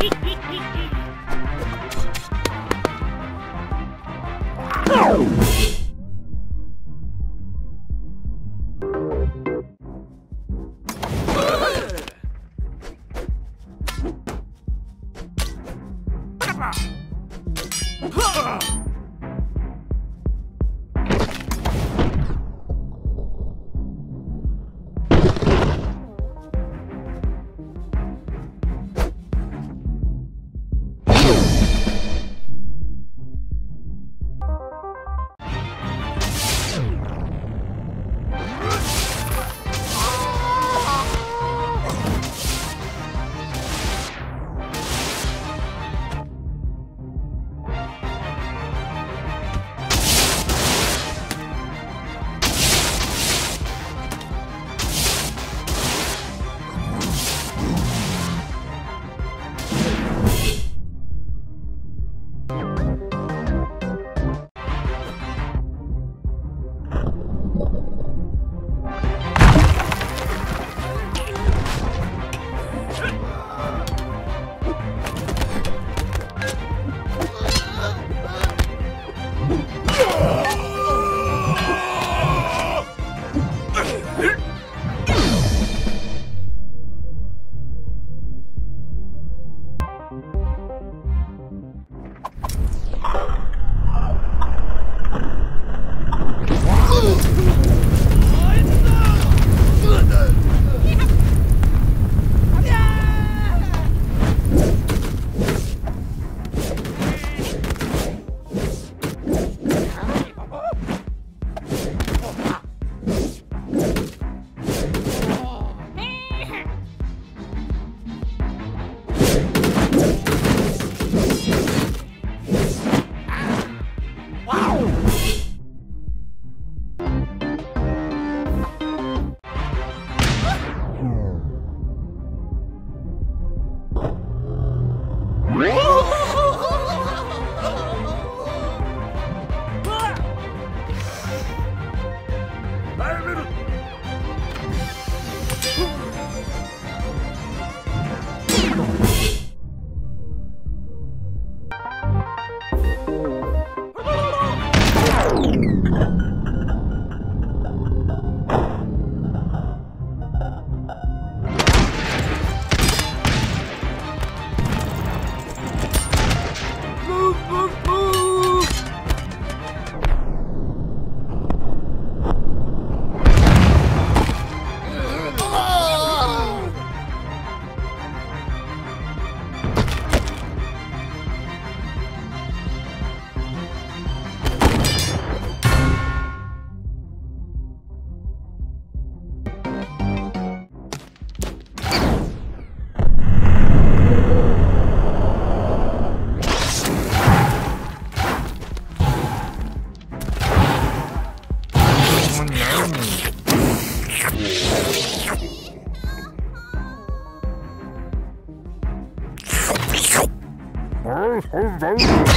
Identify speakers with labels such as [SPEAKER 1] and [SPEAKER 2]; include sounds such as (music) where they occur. [SPEAKER 1] Hee (laughs) hee! Oh, oh, oh,